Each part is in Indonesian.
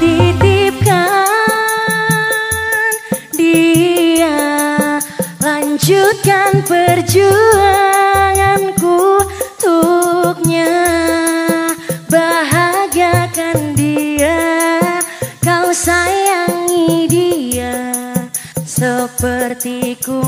titipkan dia Lanjutkan perjuanganku untuknya. Bahagiakan dia Kau sayangi dia. Seperti ku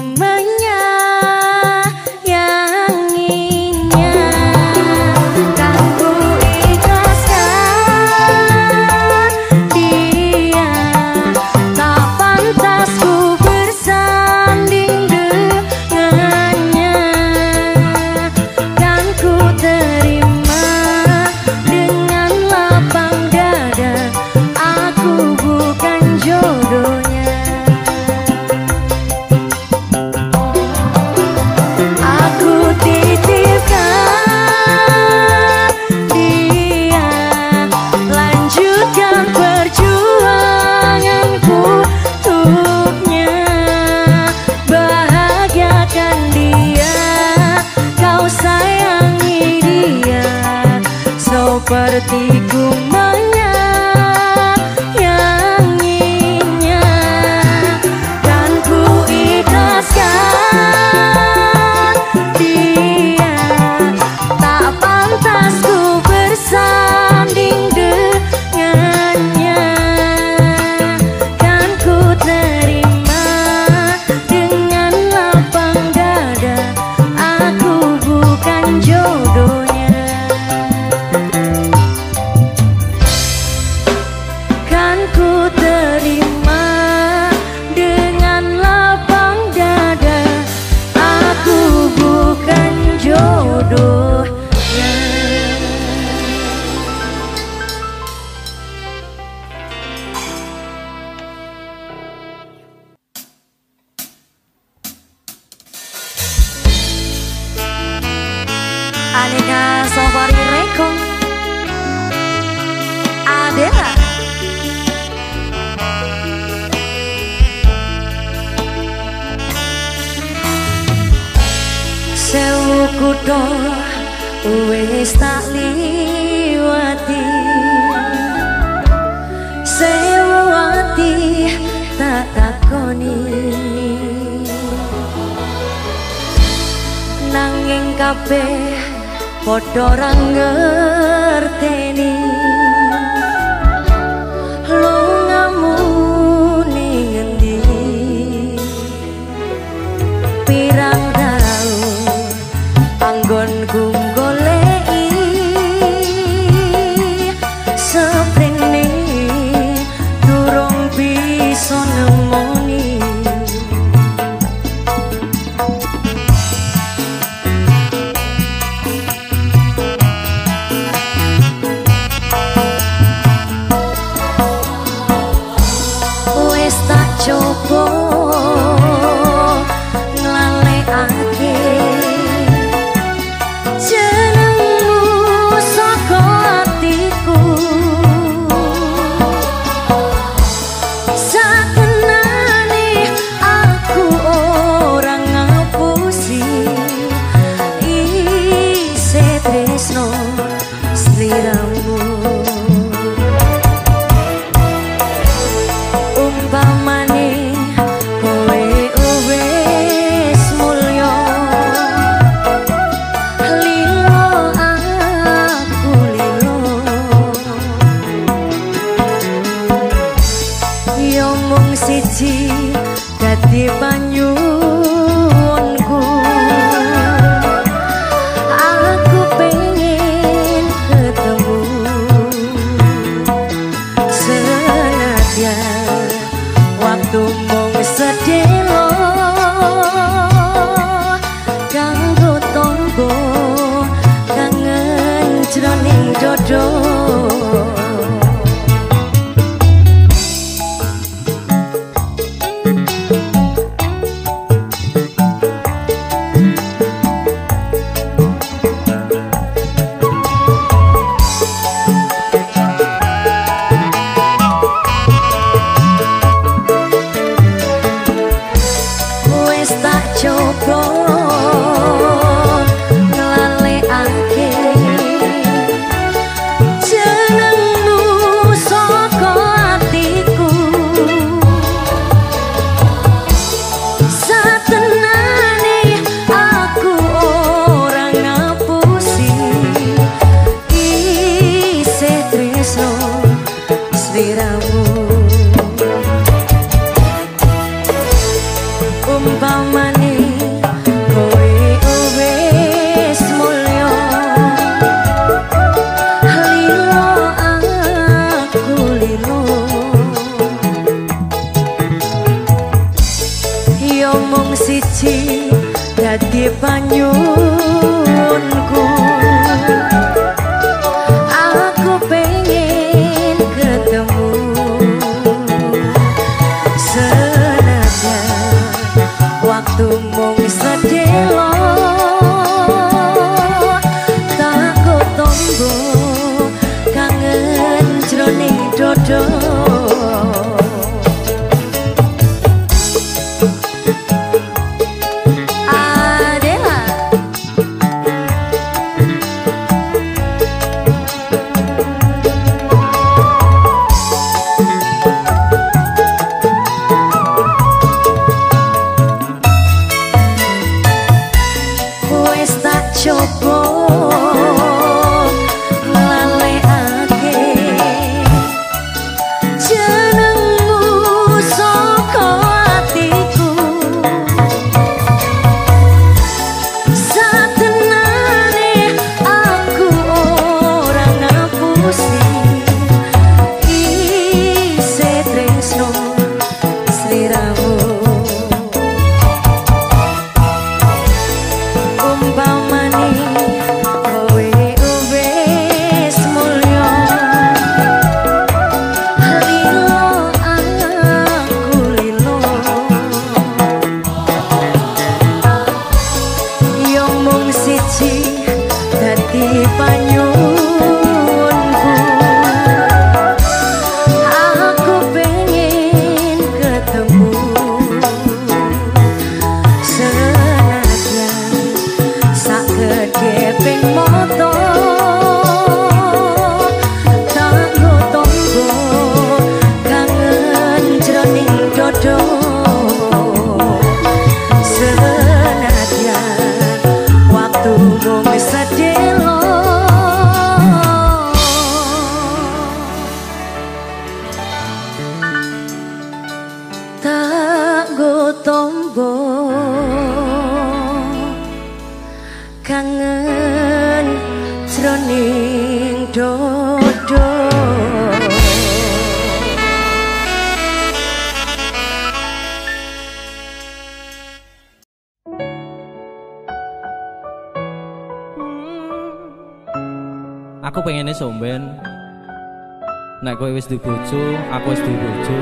wis bojo, aku wis bojo.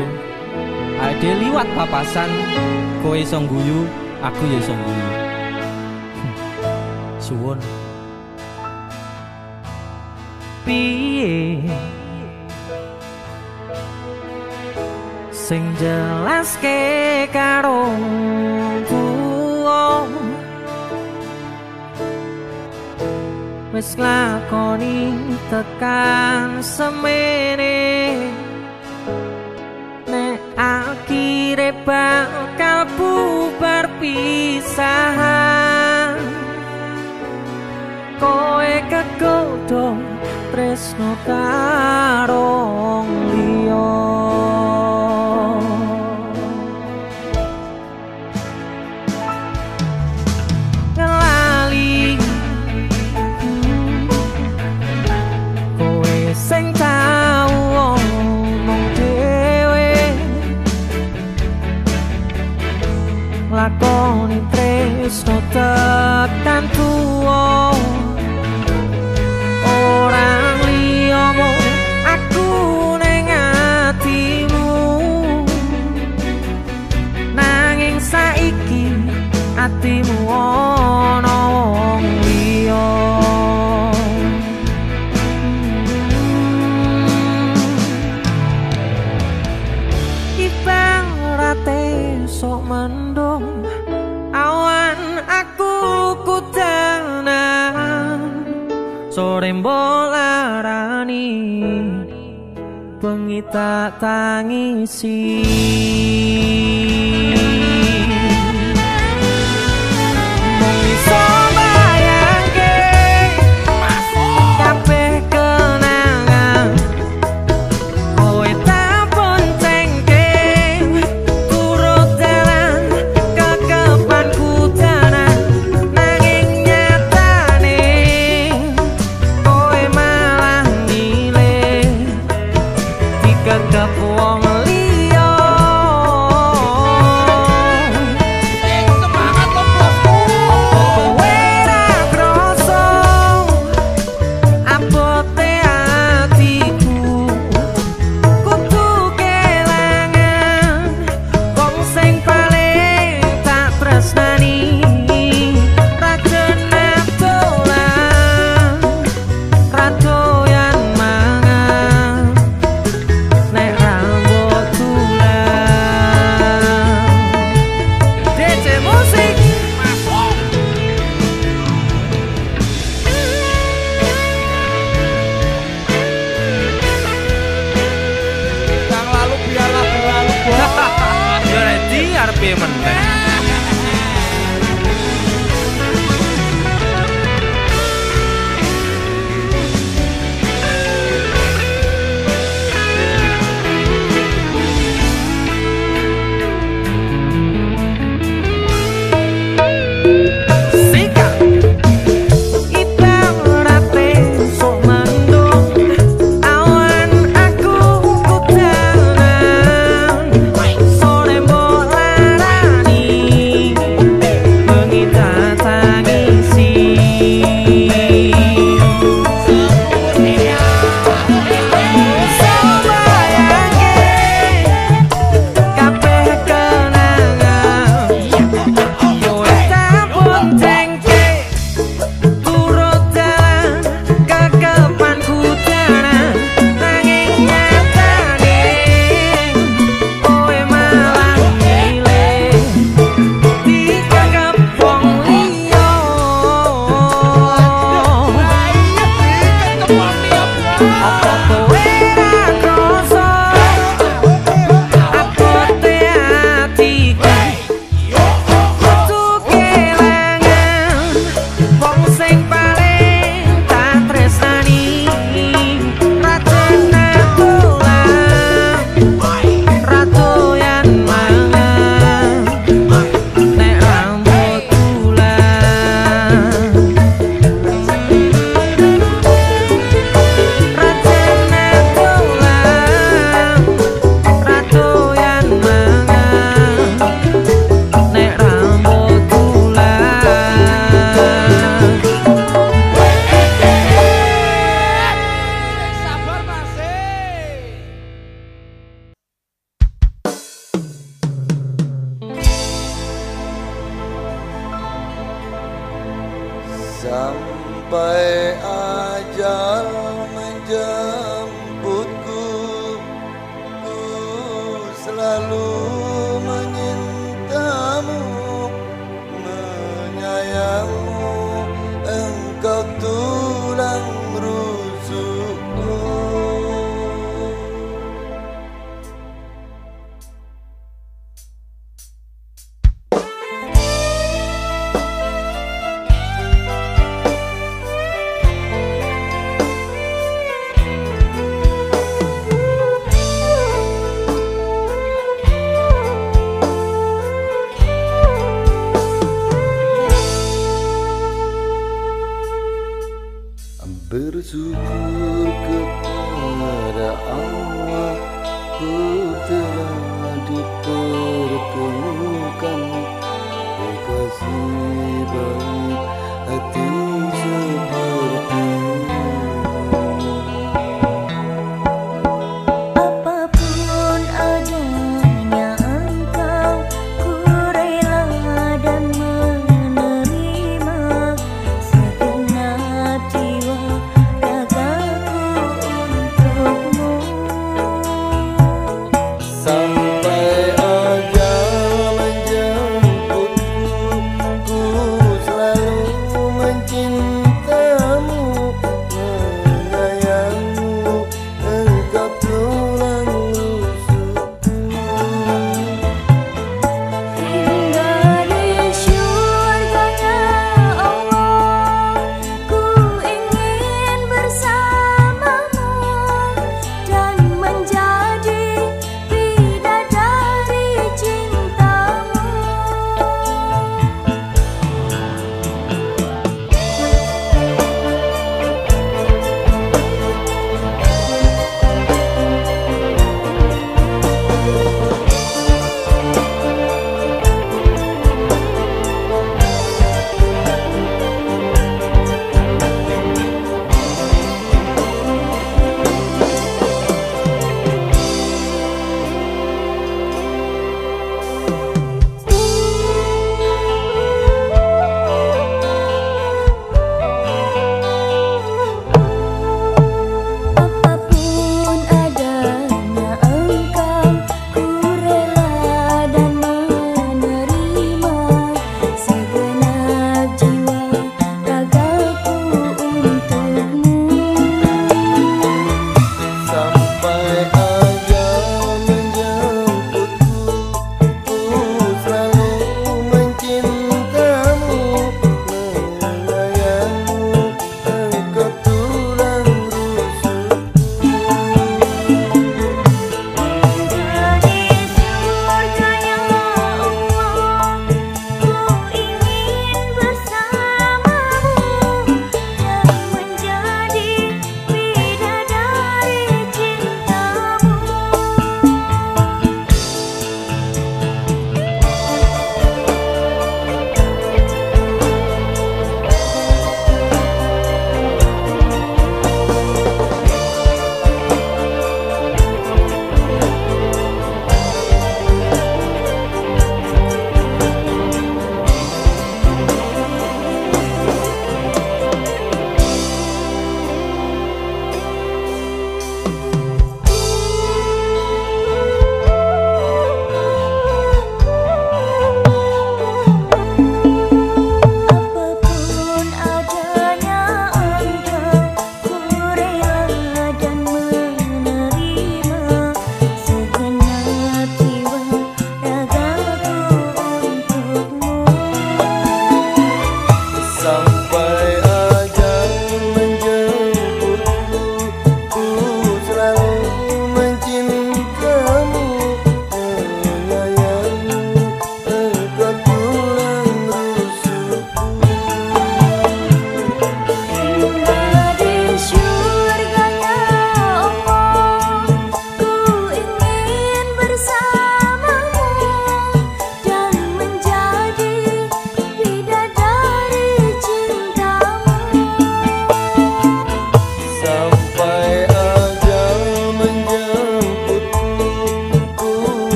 Ade liwat papasan, kowe iso guyu, aku ya iso guyu. Suwon. Piye? Sing jelas ke karo wis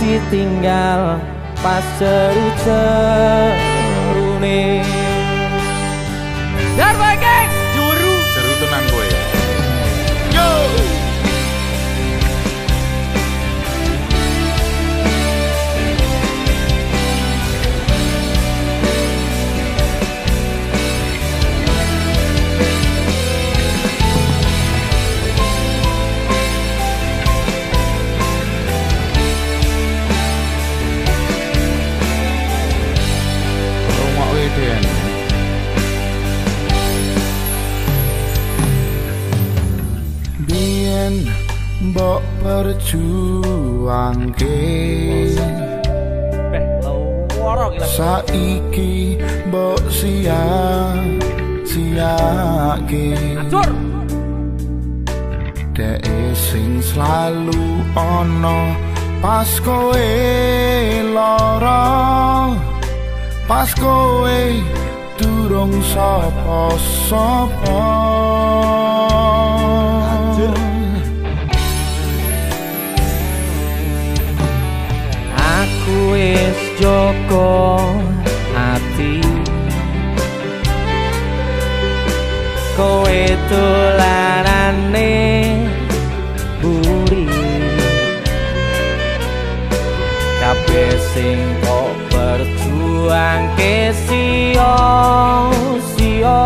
ditinggal pas seru-serune perjuangke Saiki mbok sia siake Dek sing selalu ono pas kowe lara. Pas kowe durung sapa-sapa joko ati Kowe tulanane buri. Kabeh sing kok berjuang ke sio sio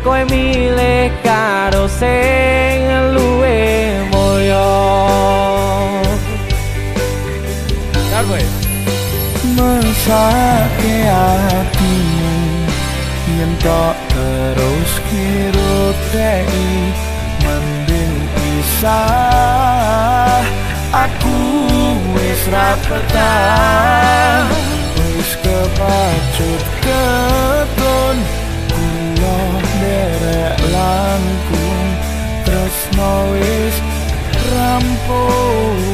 Kowe milih karo sing luwe mesake atimu yen tok terus dei mending pisah. Aku wis ra betah wis kepacut keton kula derek langkung tresno wis rampung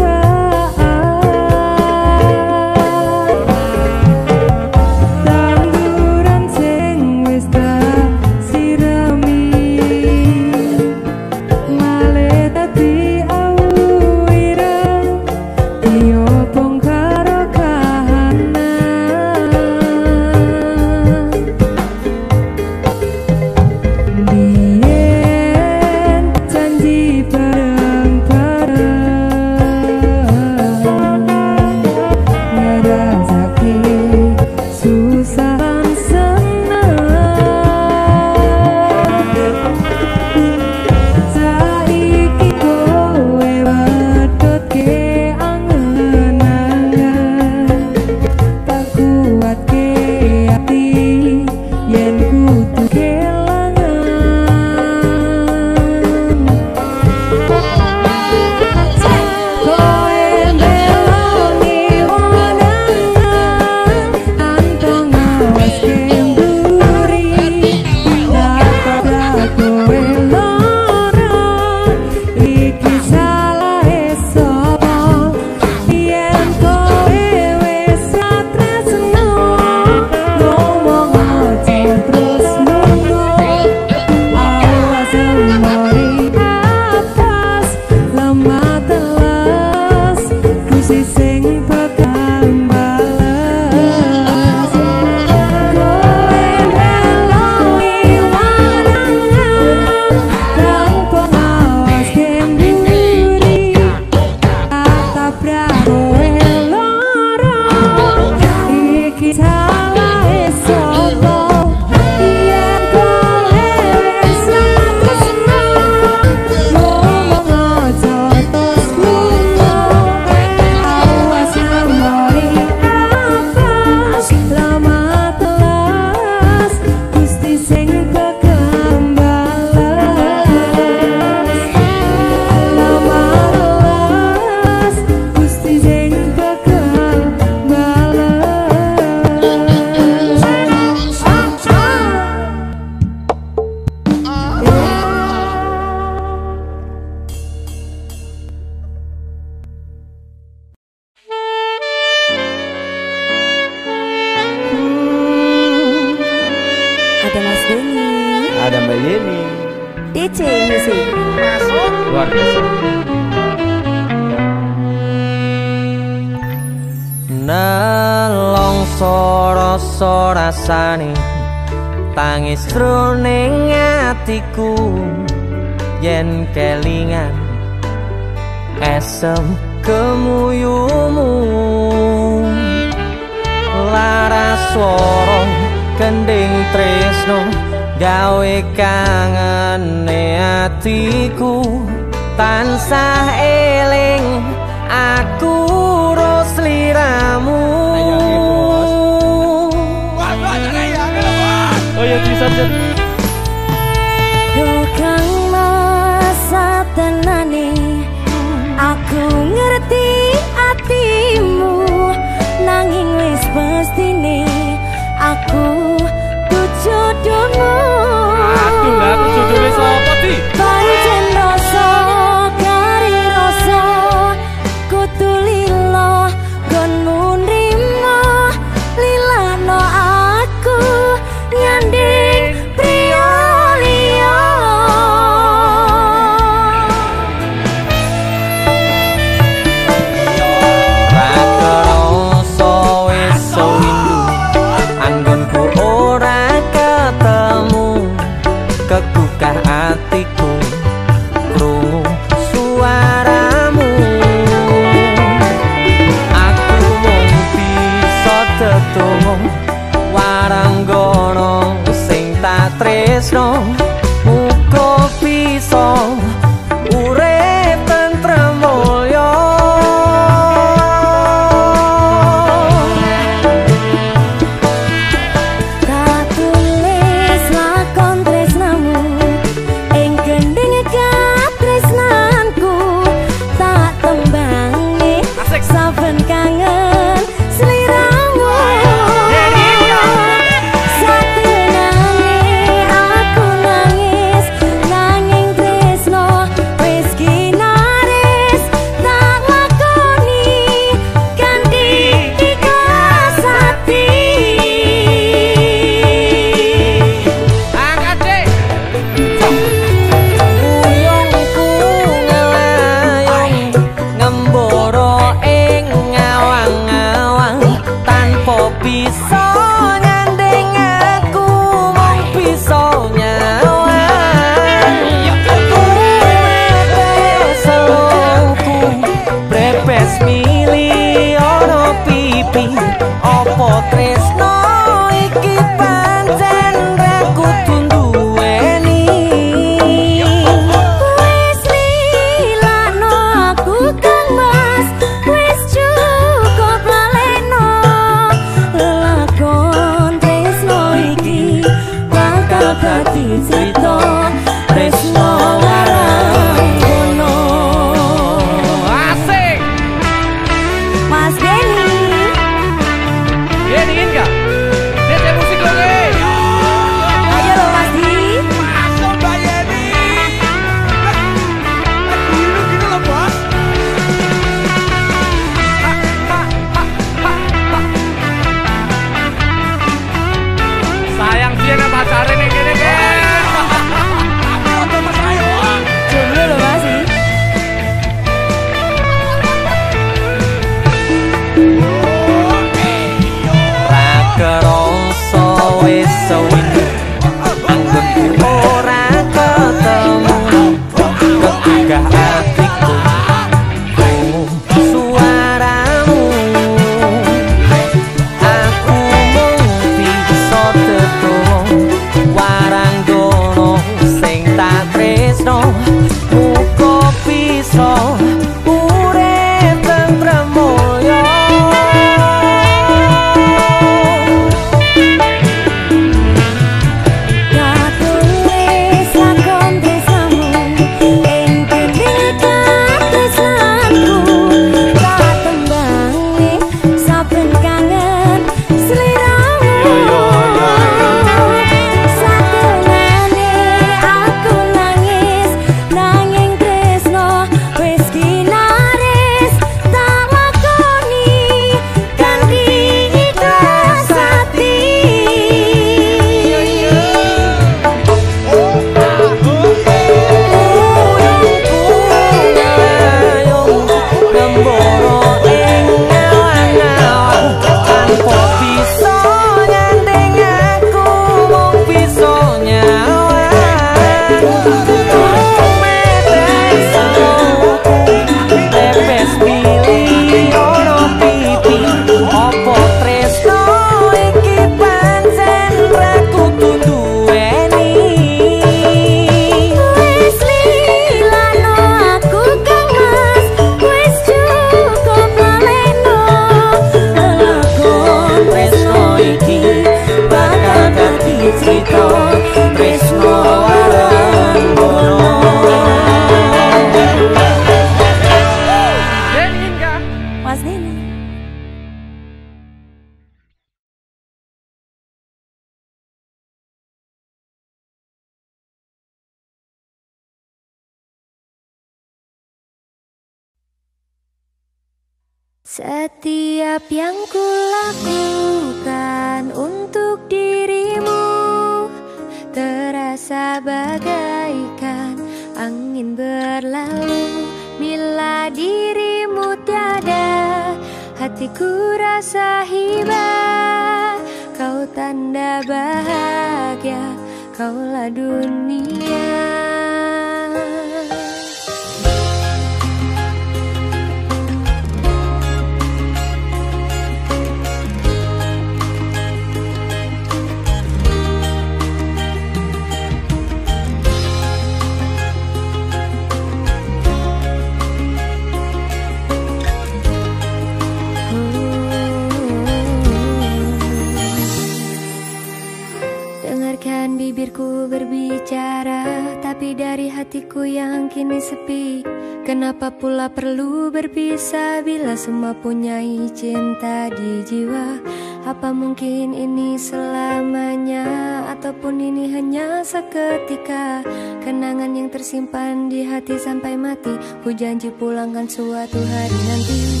hati sampai mati. Ku janji pulangkan suatu hari nanti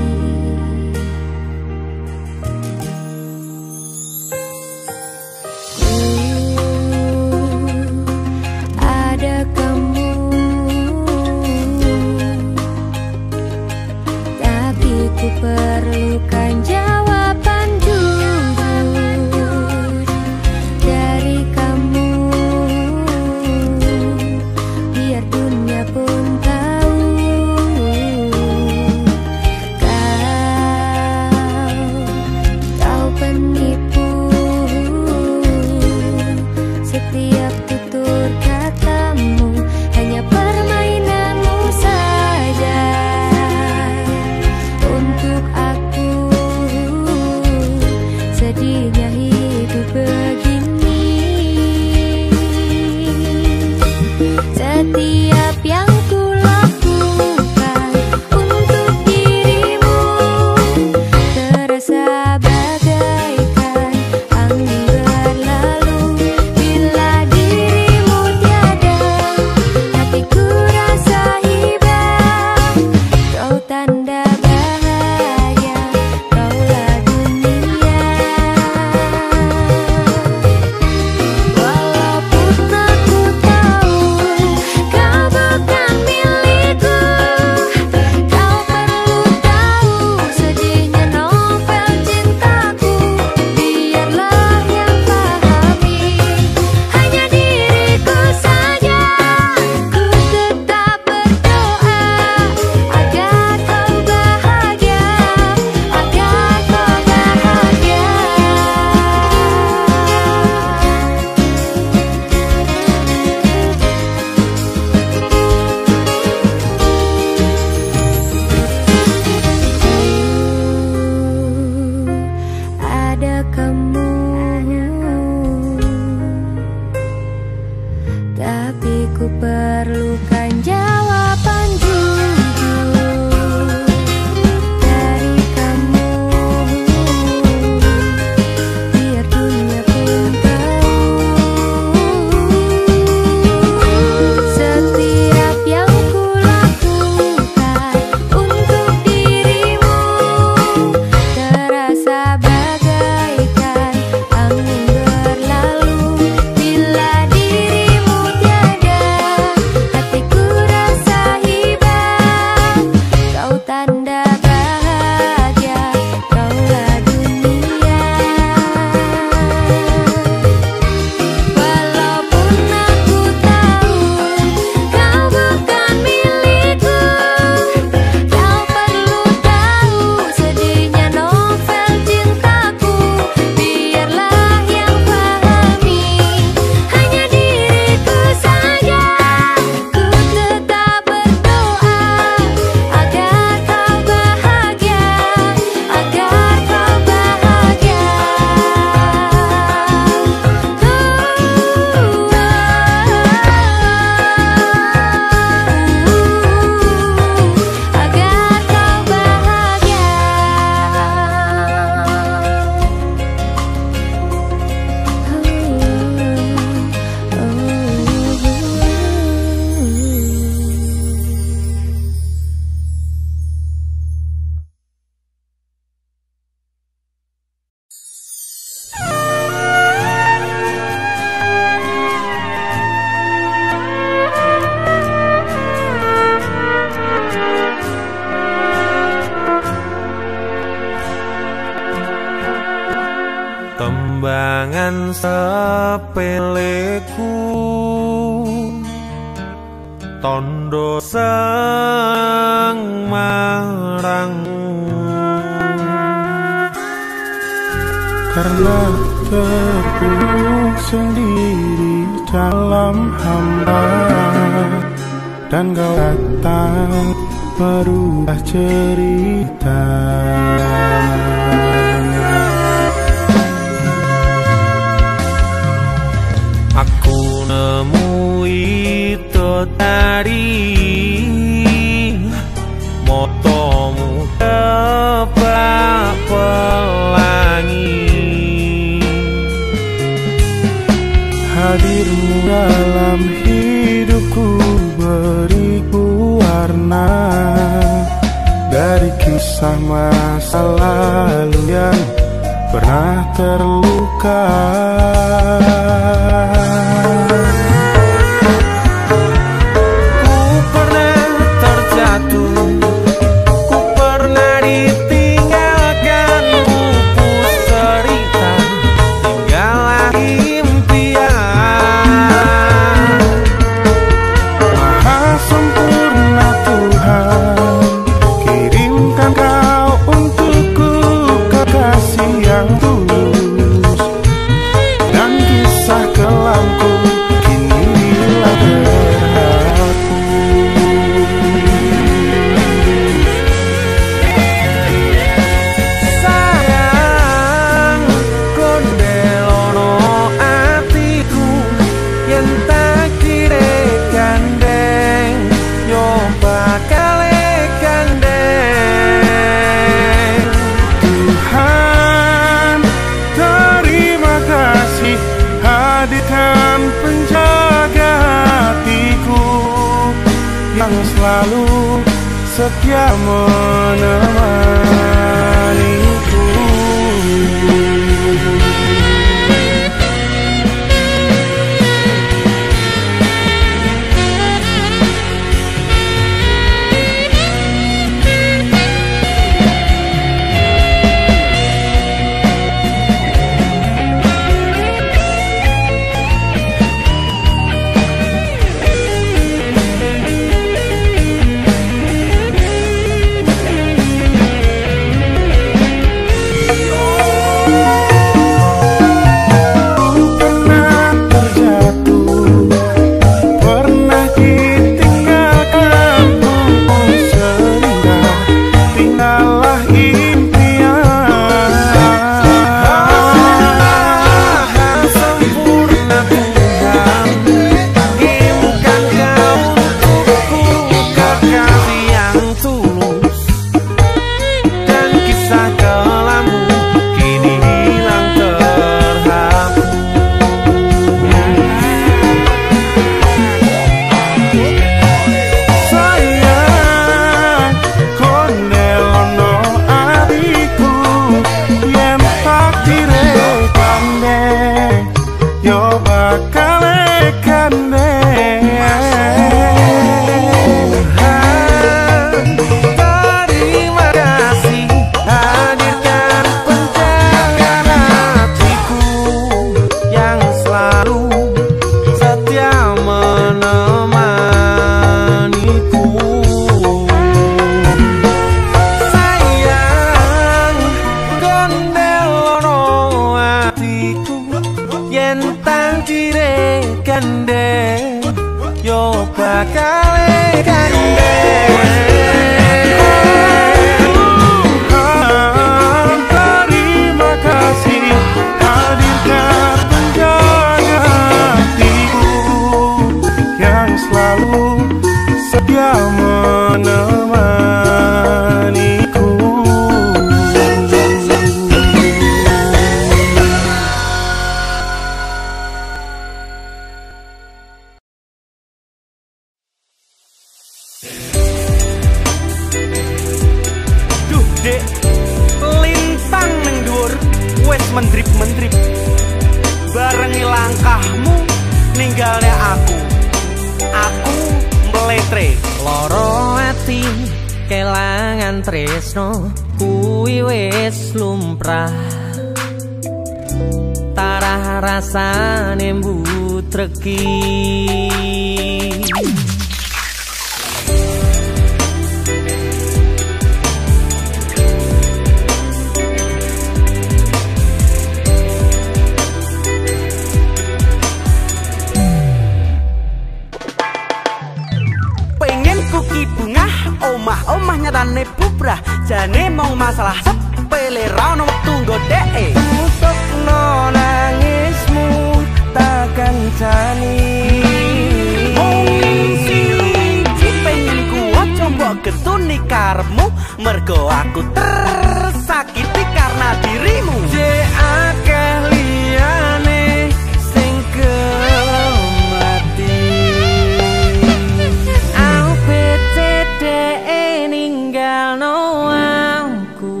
anku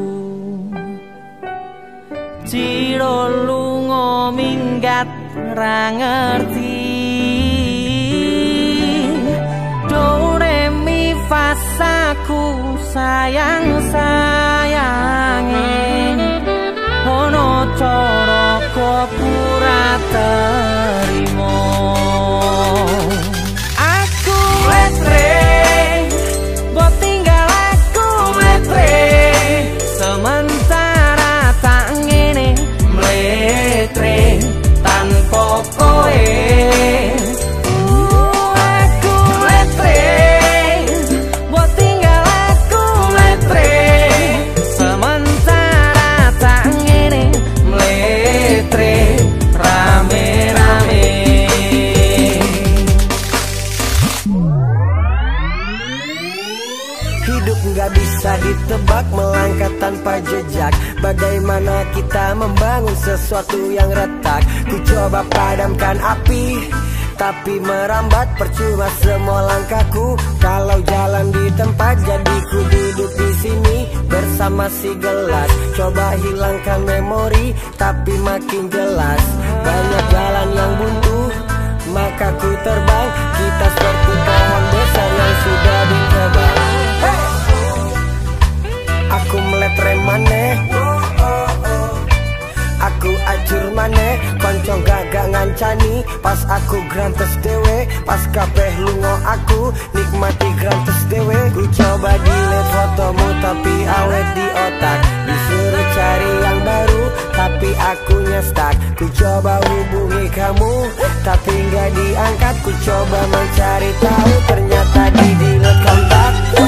Ciro lungo minggat ra ngerti. Dore mi fasaku sayang sayang Ono coro kopura terimo Aku let's bisa ditebak melangkah tanpa jejak. Bagaimana kita membangun sesuatu yang retak? Ku coba padamkan api tapi merambat. Percuma semua langkahku Kalau jalan di tempat jadi ku duduk di sini Bersama si gelas. Coba hilangkan memori tapi makin jelas. Banyak jalan yang buntu Maka ku terbang. Kita seperti pohon besar yang sudah ditebang Aku meletre maneh. Aku acur maneh. Koncong gagak ngancani. Pas aku grantes dewe Pas kabeh lungo aku Nikmati grantes dewe Ku coba delete fotomu Tapi awet di otak. Disuruh cari yang baru Tapi aku stuck Ku coba hubungi kamu Tapi gak diangkat. Ku coba mencari tahu Ternyata di delete kontak.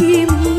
寂寞。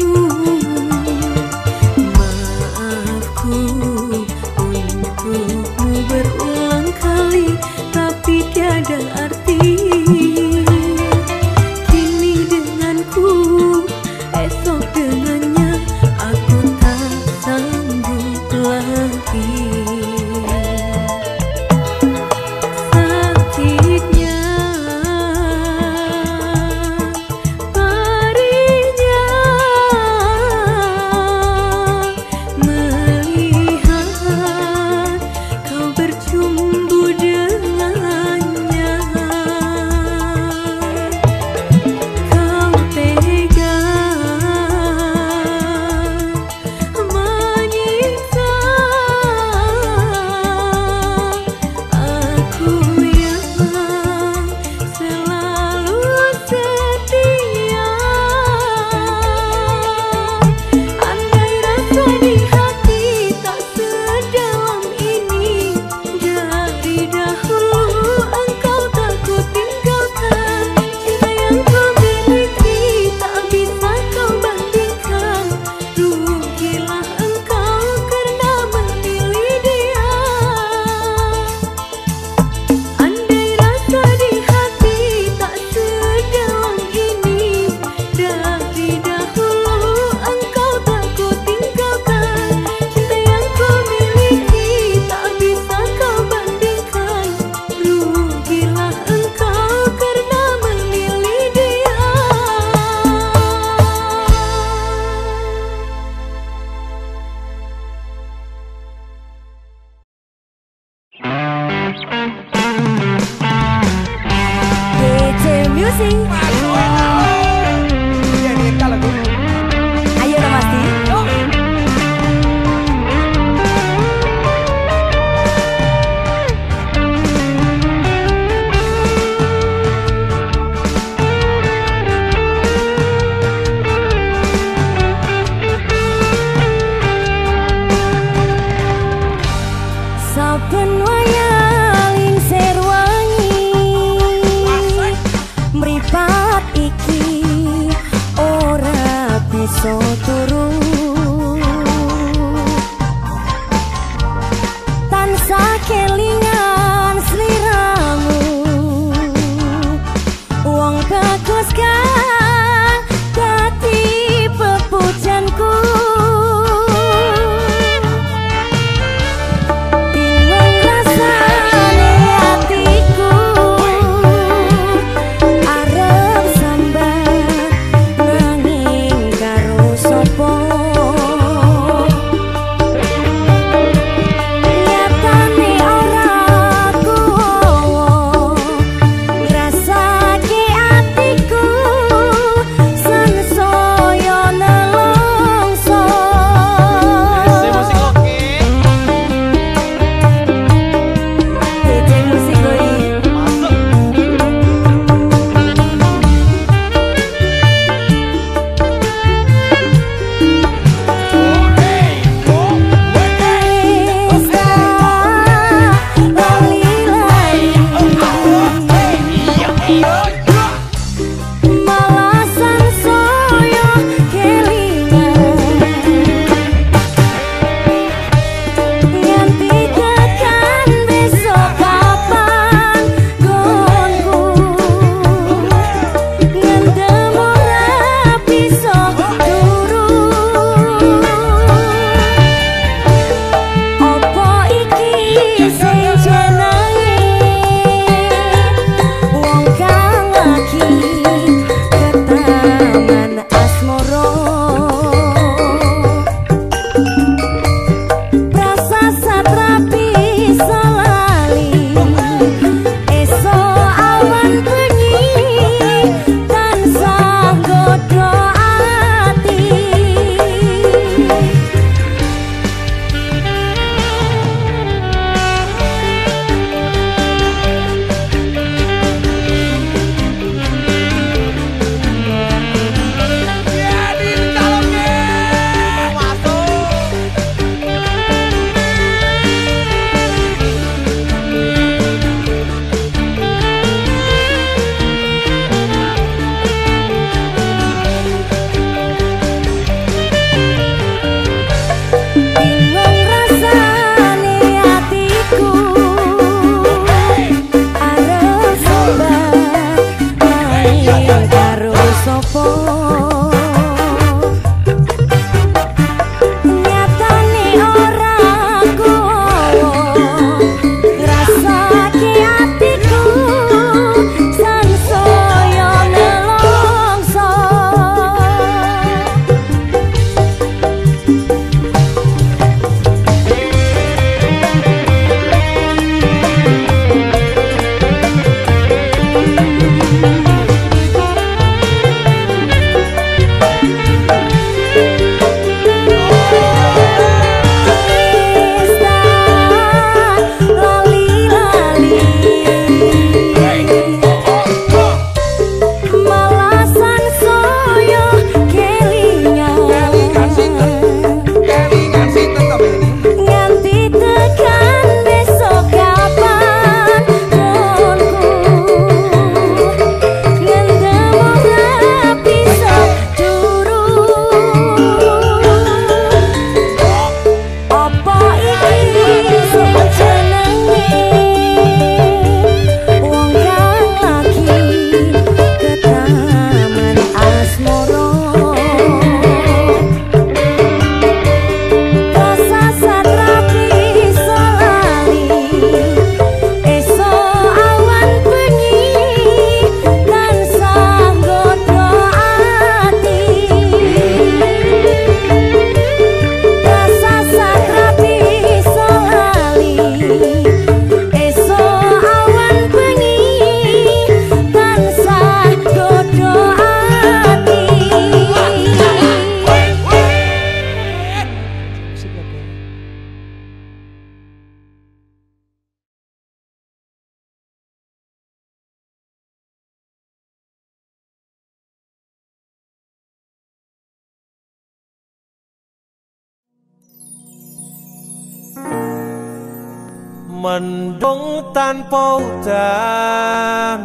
Mendung tanpa udan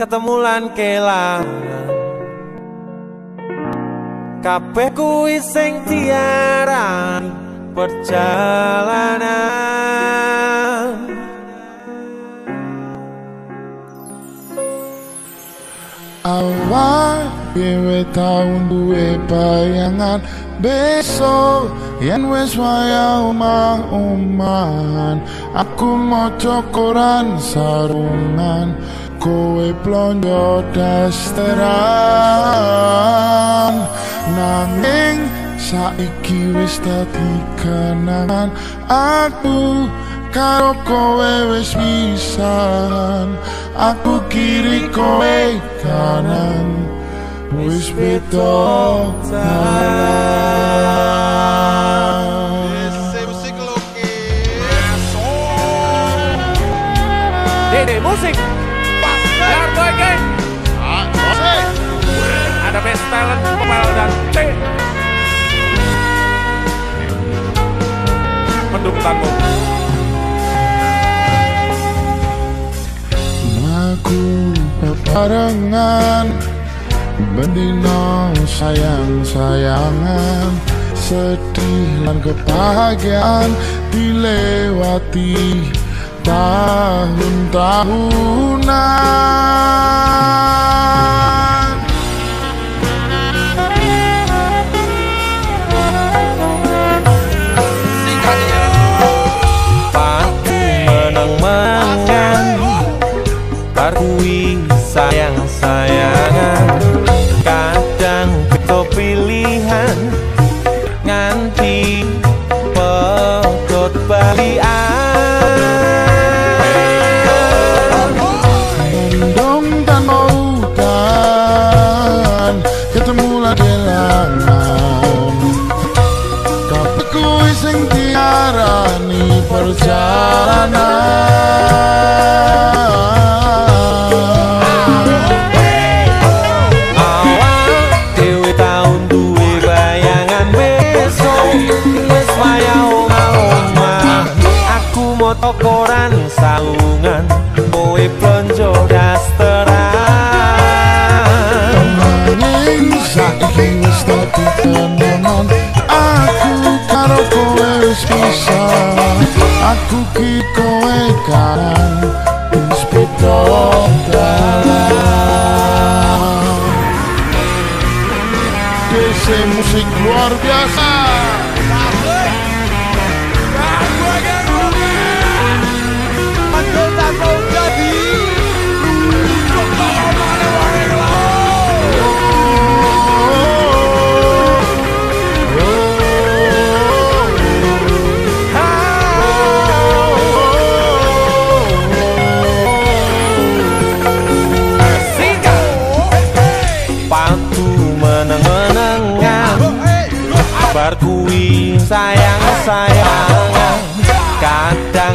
ketemulan kelangan kabeh kuwi sing perjalanan. Awal Dewe tahun duwe bayangan besok Yen wes waya omah-omahan Aku mau cokoran sarungan. Kowe plonjo dasteran Nanging saiki wis dadi kenangan. Aku karo kowe wis pisan Aku kiri kowe kanan Wis beda Dede musik Biar boy geng Ada best talent Popel dan T Mendung tanggung Aku bebarengan Bendino sayang-sayangan Sedih dan kebahagiaan Dilewati tahun-tahunan. Barui sayang-sayangan Kita pilihan Nganti Pekot balian. Mendung tanpa udan Ketemu lagi langan Kabeh kuwi sing diarani perjalanan Nanging saiki wis dadi kenangan Aku karo kowe wis pisah Aku ki kowe kanan Wis DC musik luar biasa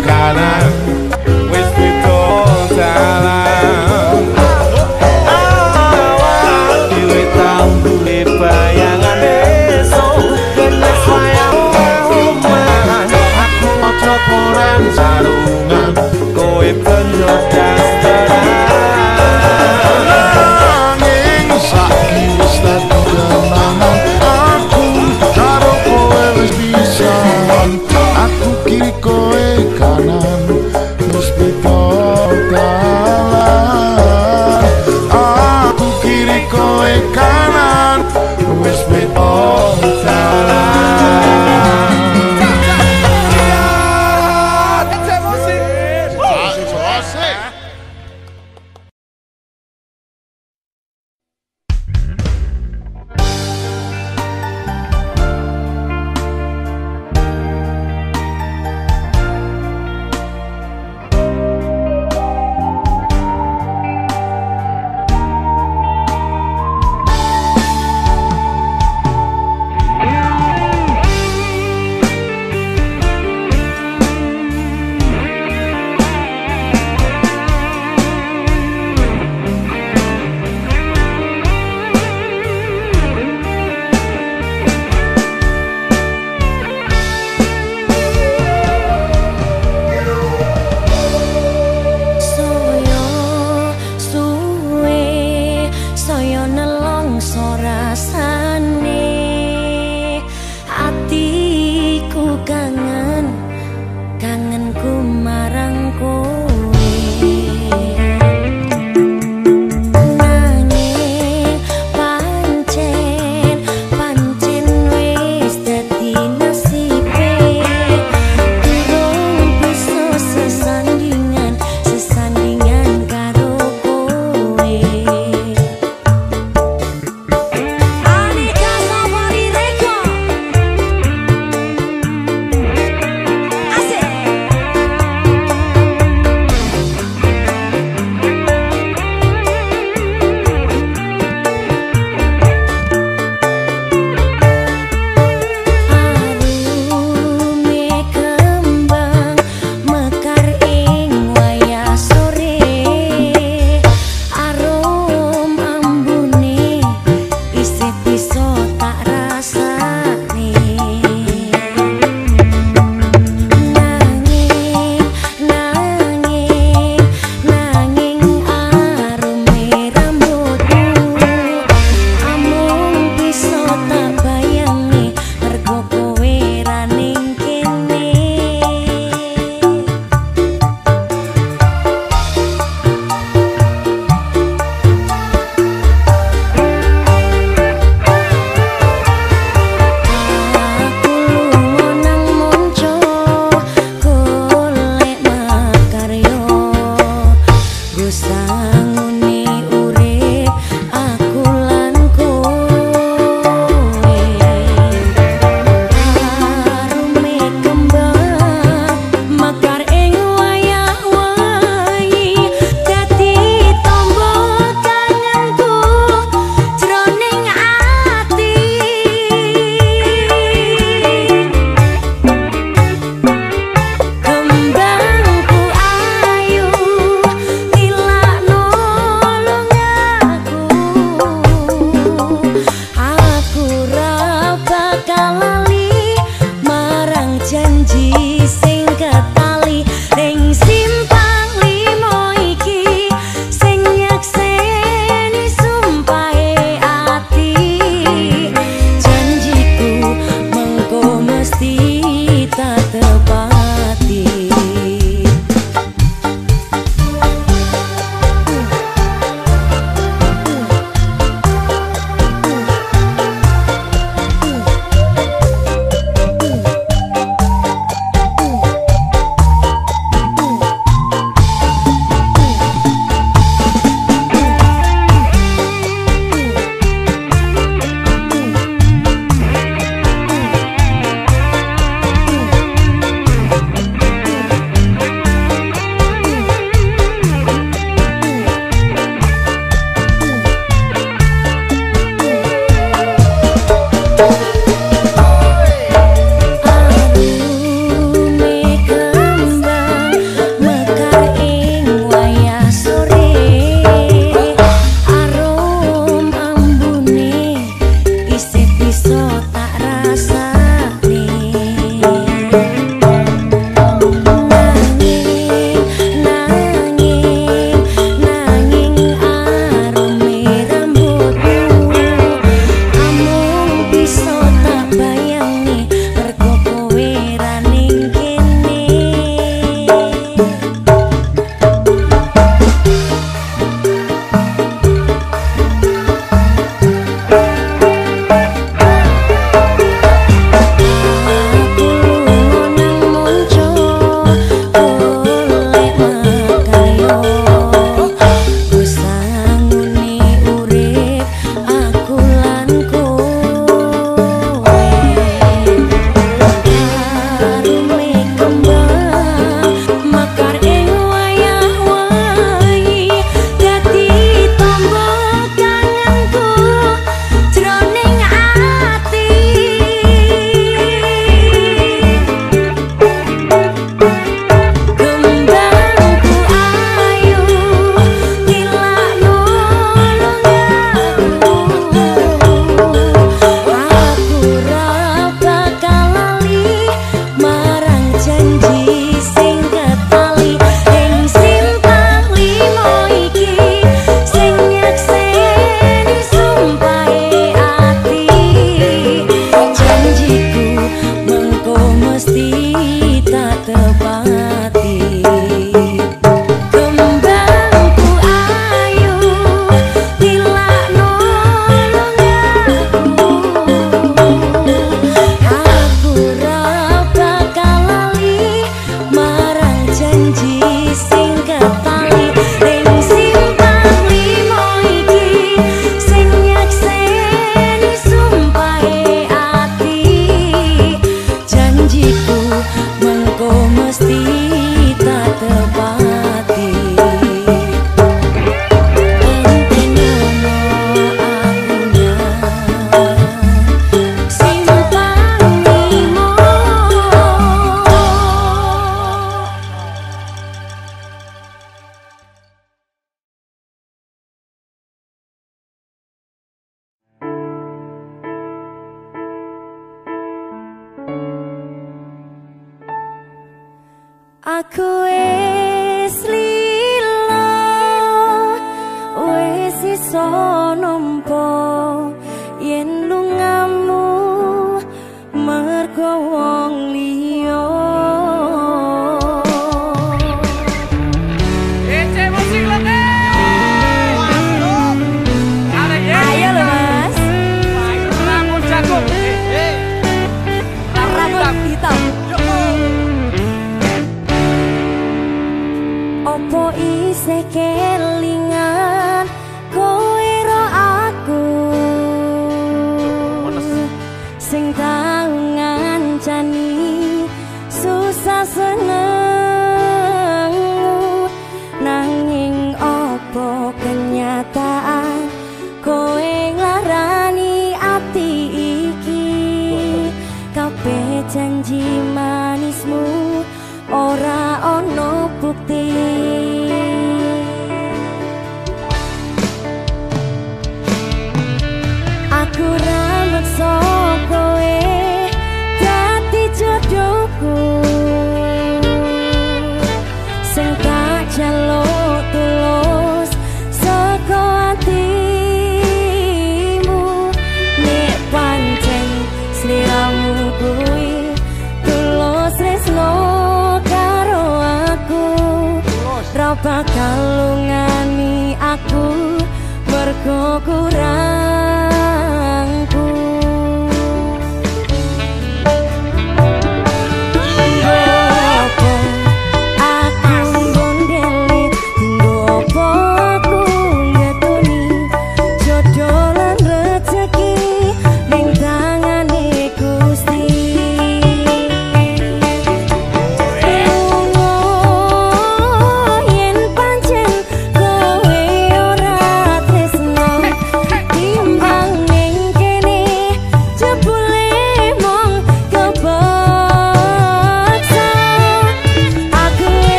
ficar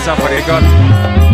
hands up for the God.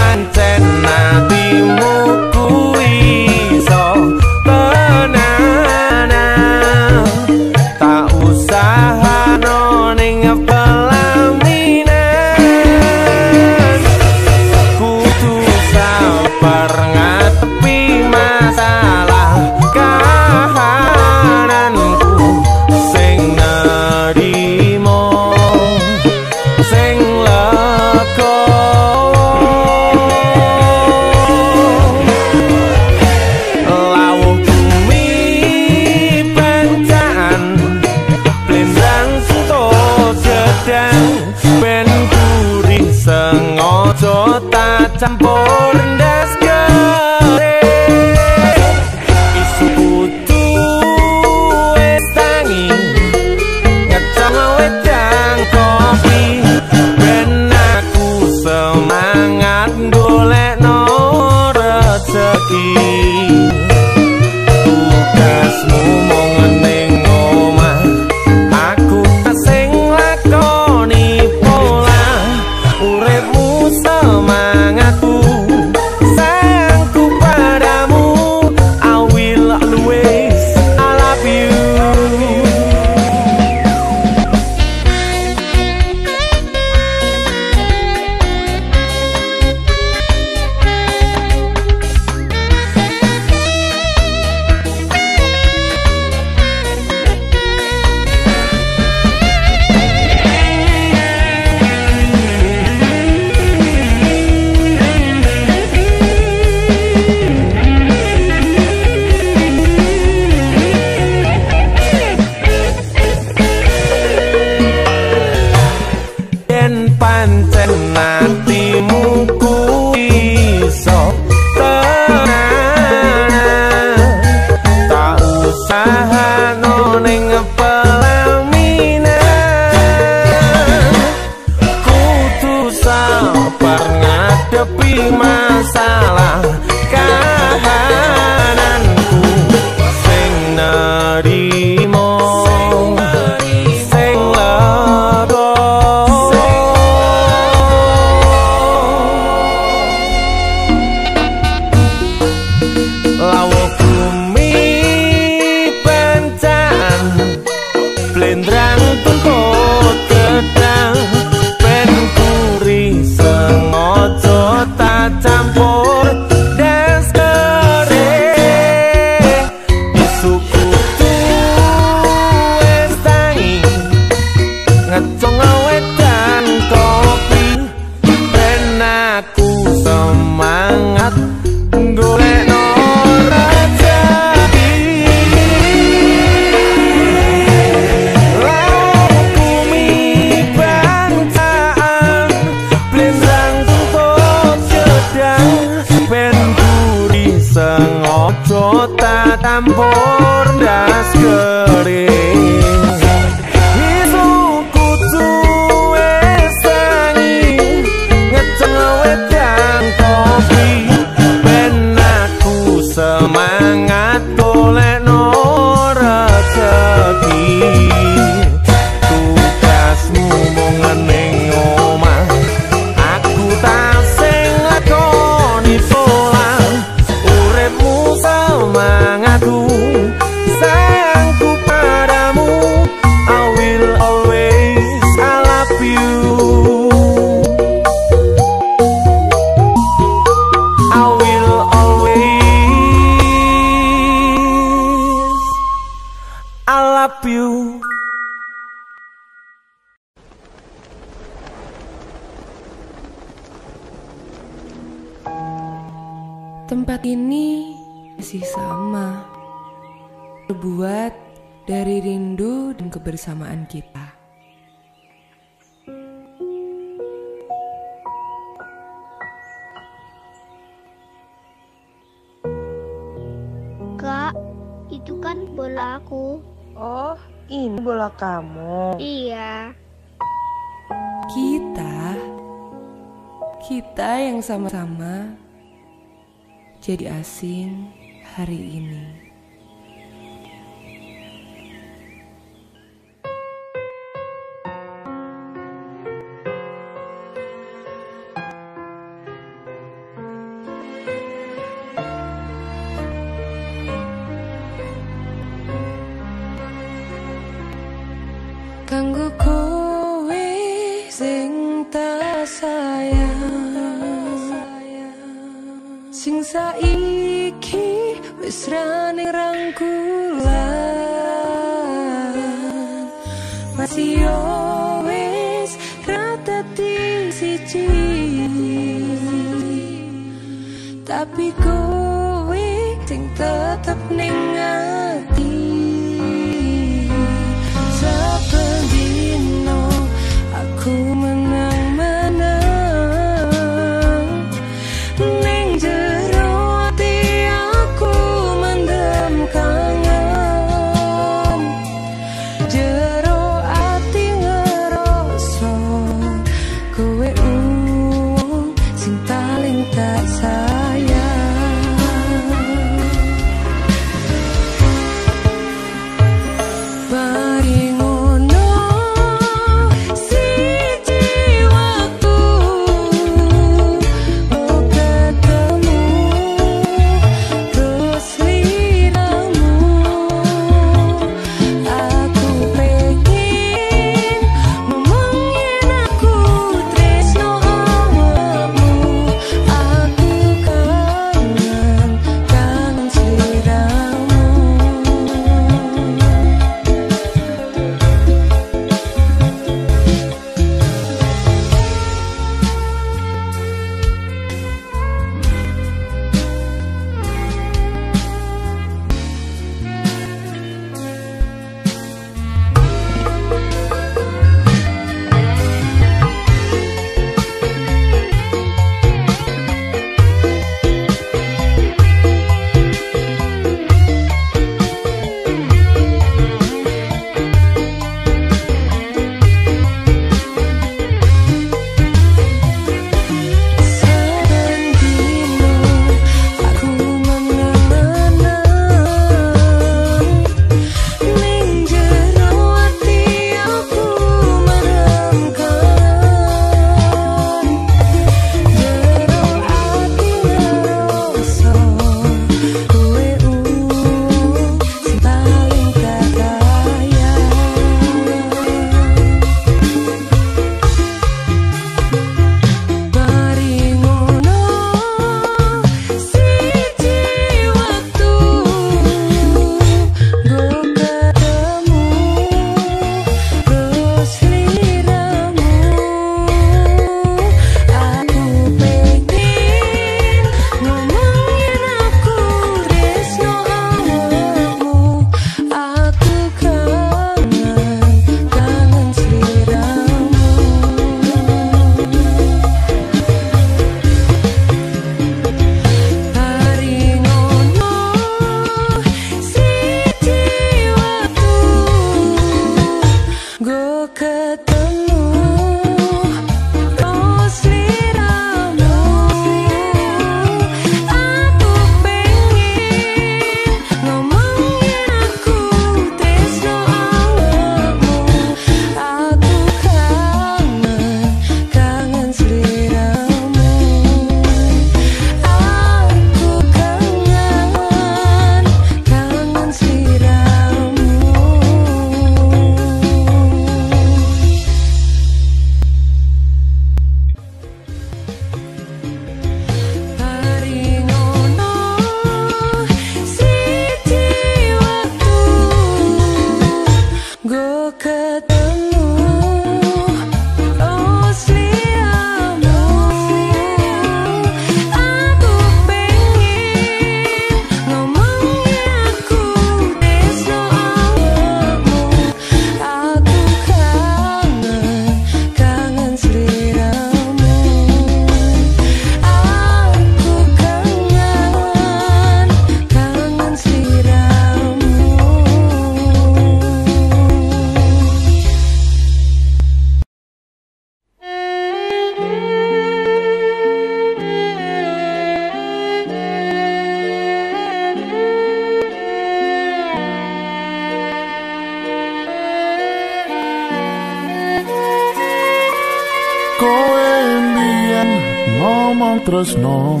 tresno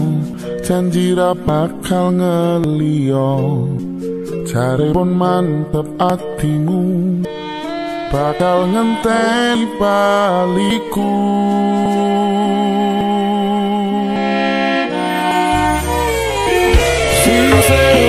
janji ra bakal ngelio. Cari pun mantep atimu bakal ngenteni baliku. She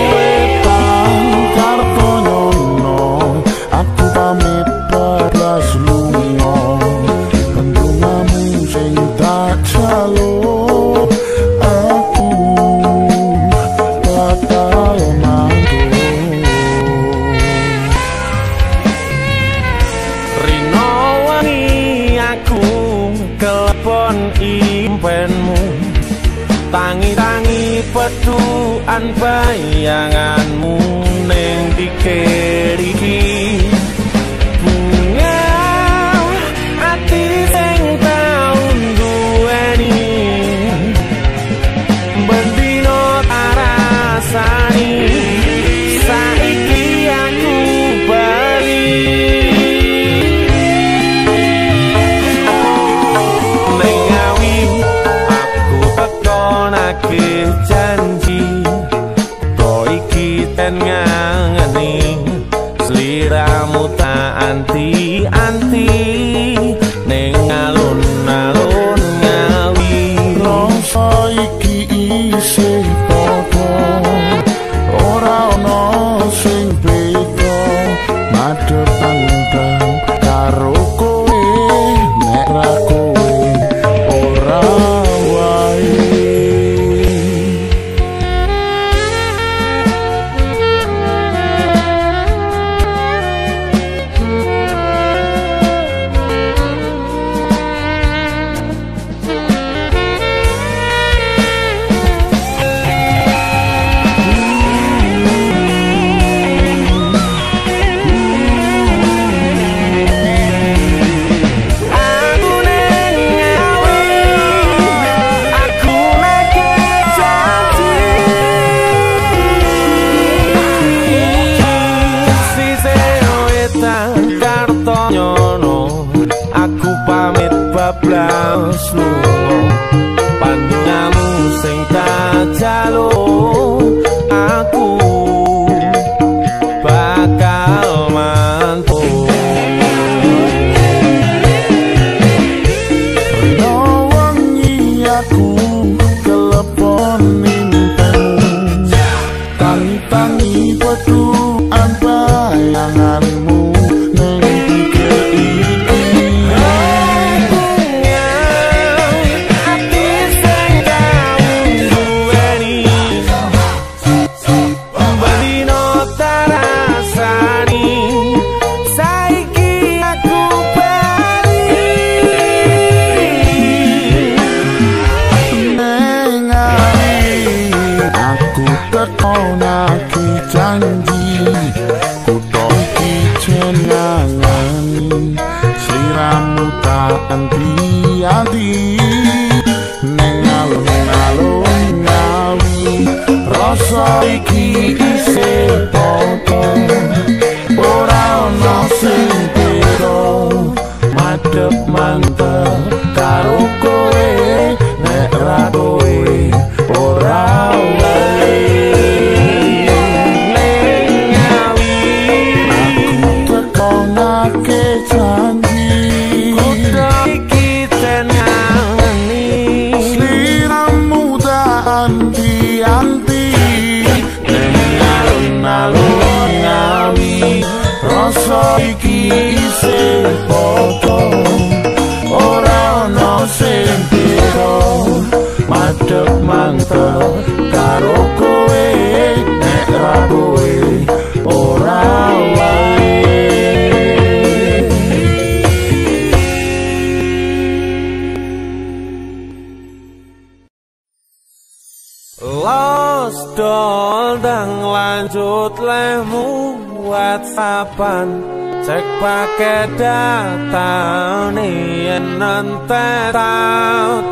datane ta ni en nan ta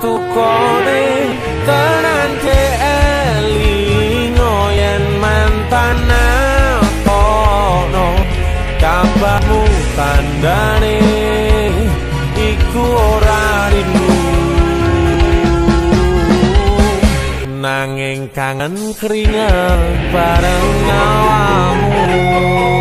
tu ko ni tanan ke li yen mantan tana to no kamba tandane iku ora rindu. Nanging kangen kringel bareng awamu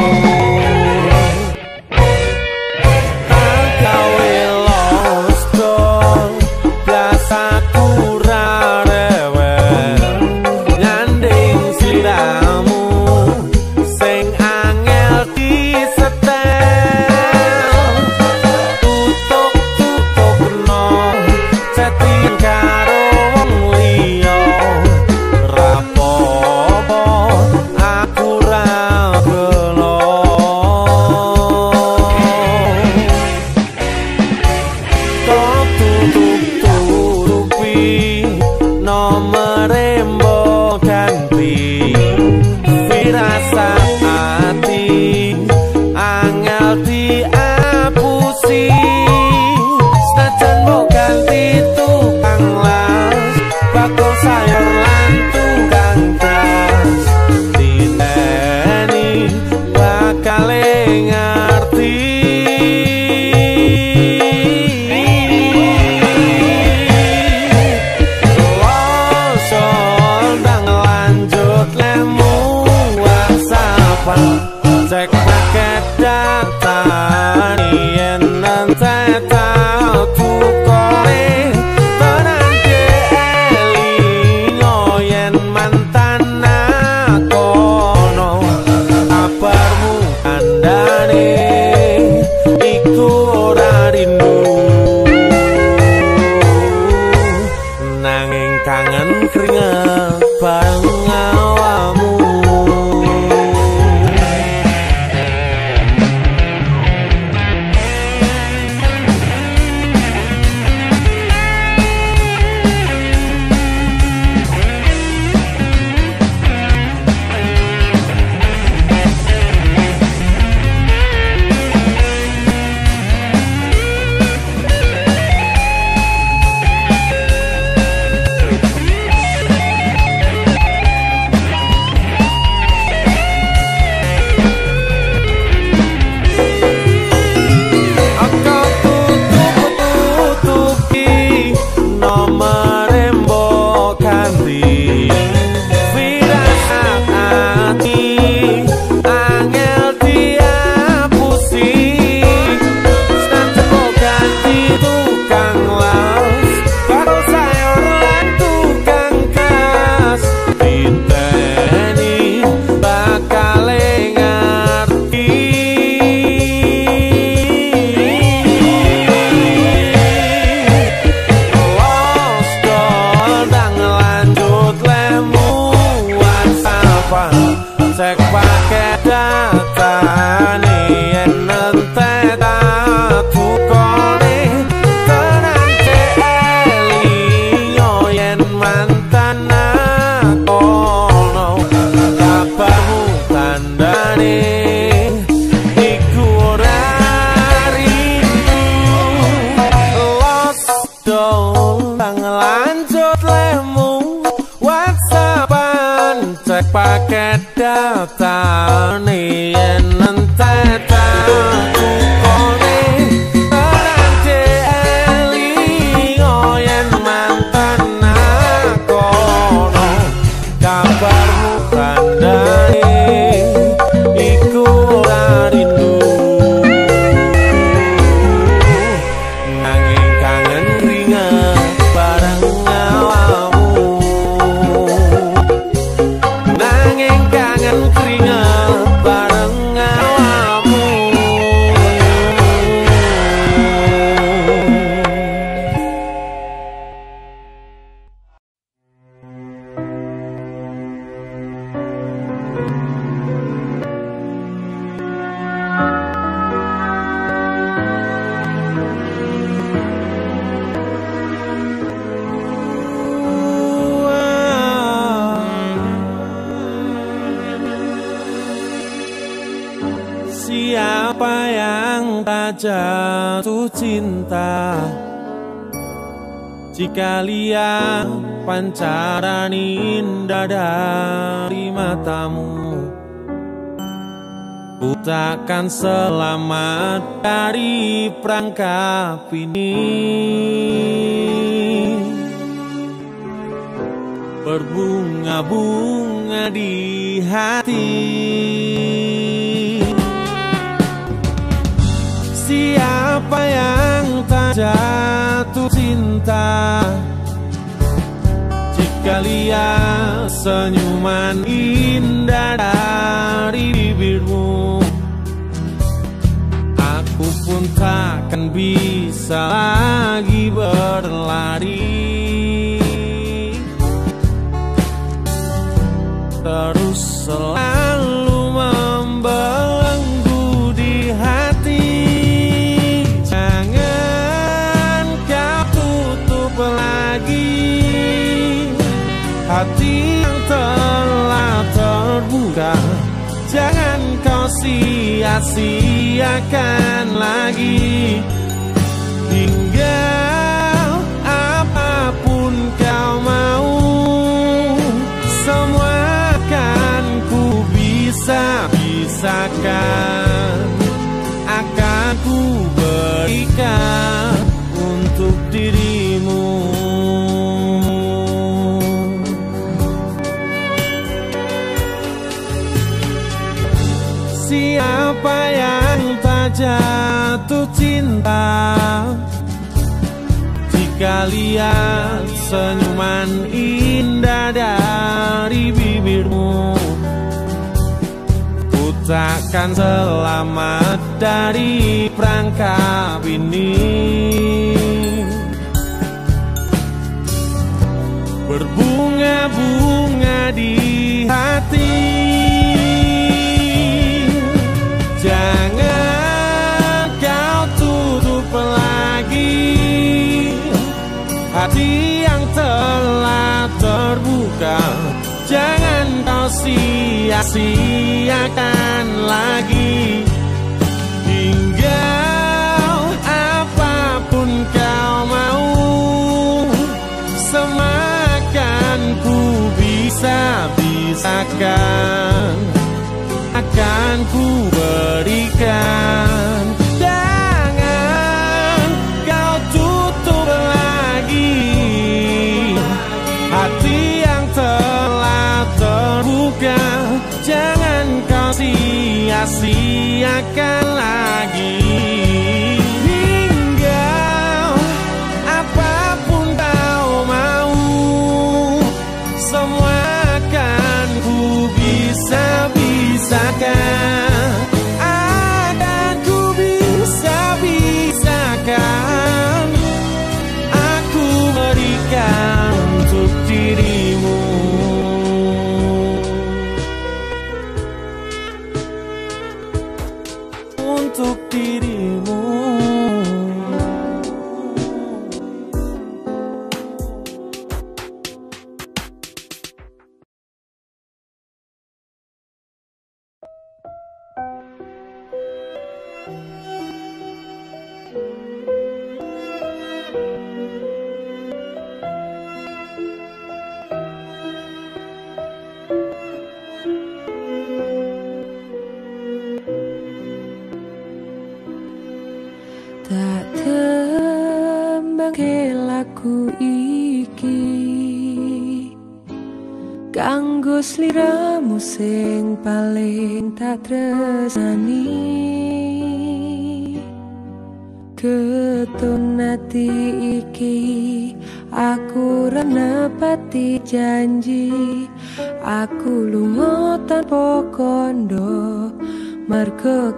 Ku takkan selamat dari perangkap ini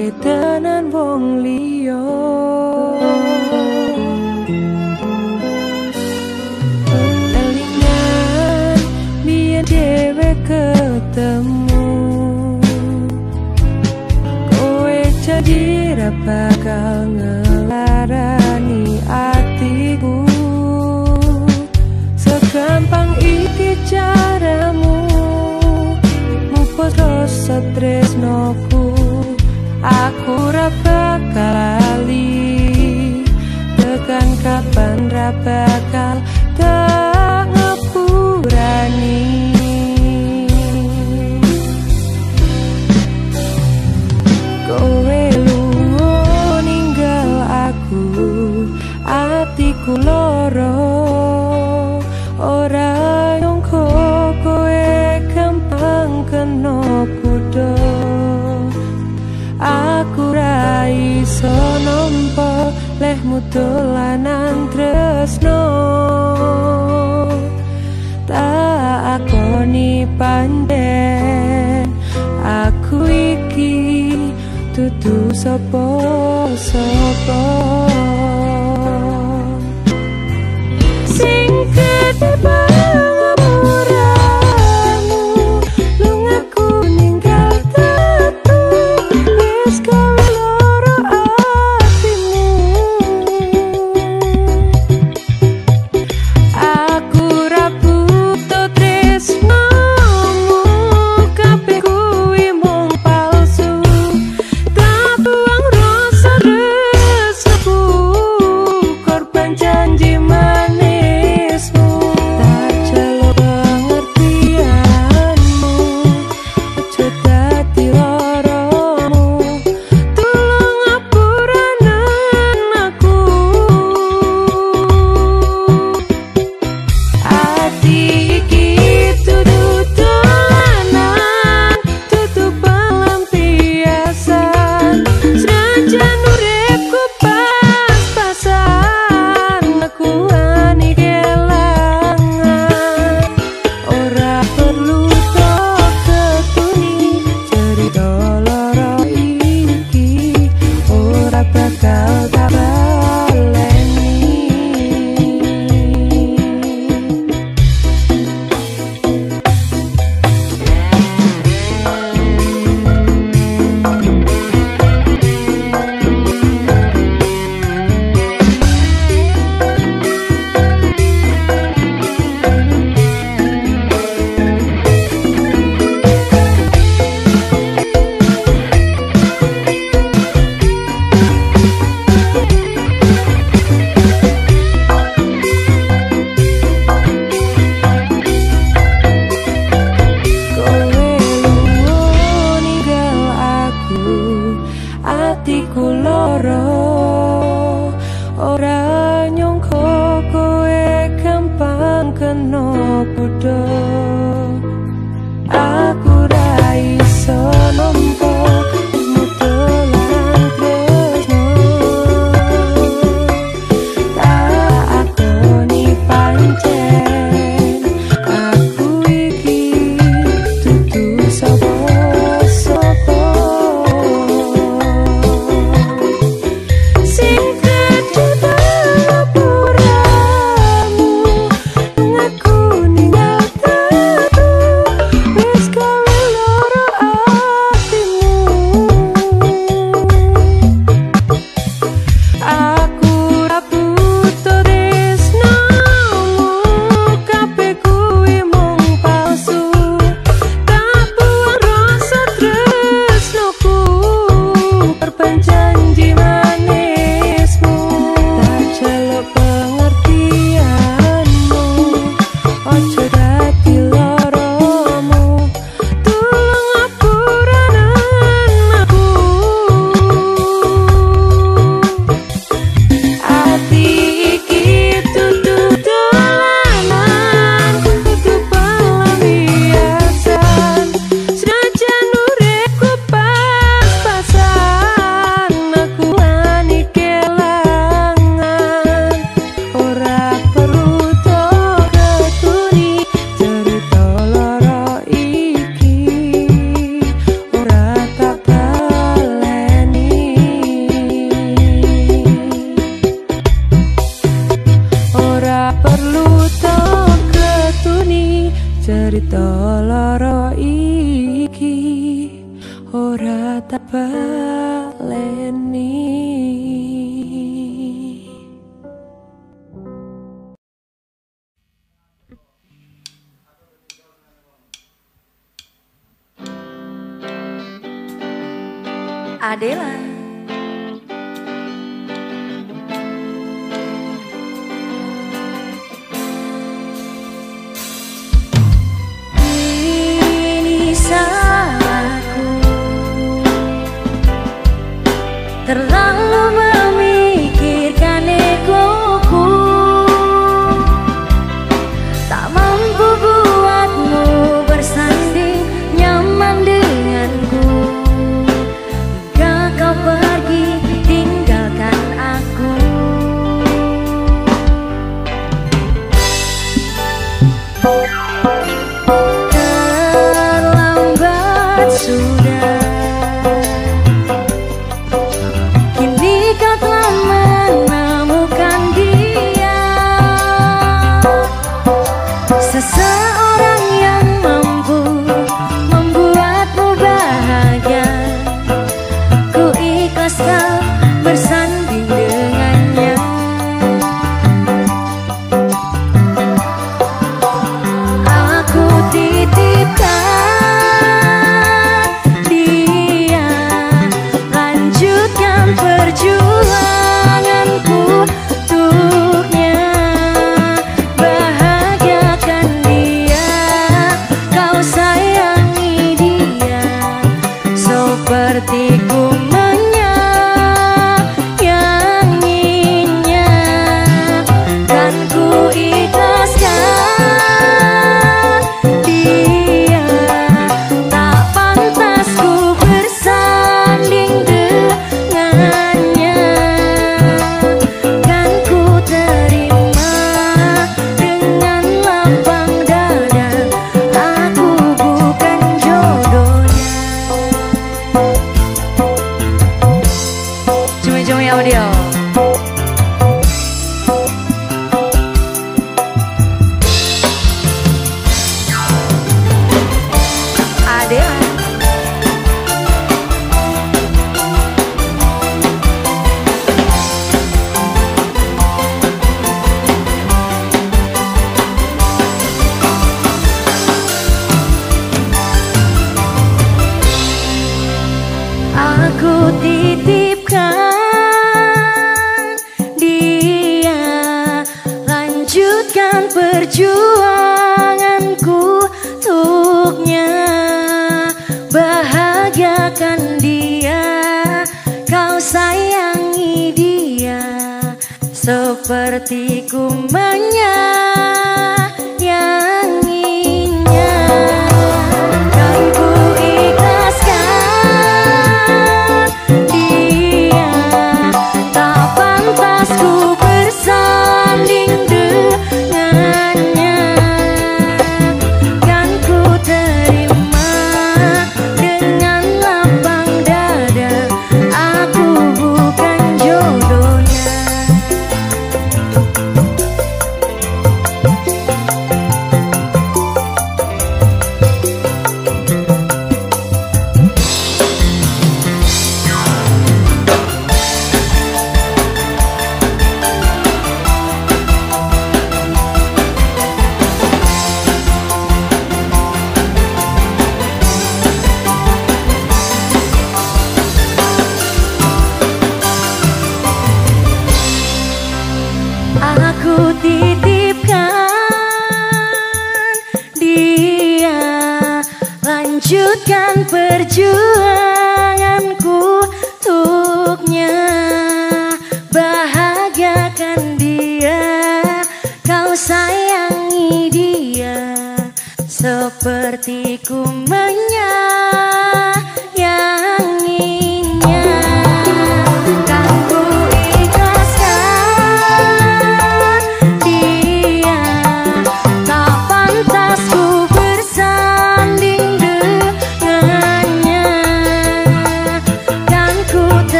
que te salahku Terlalu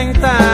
sentar.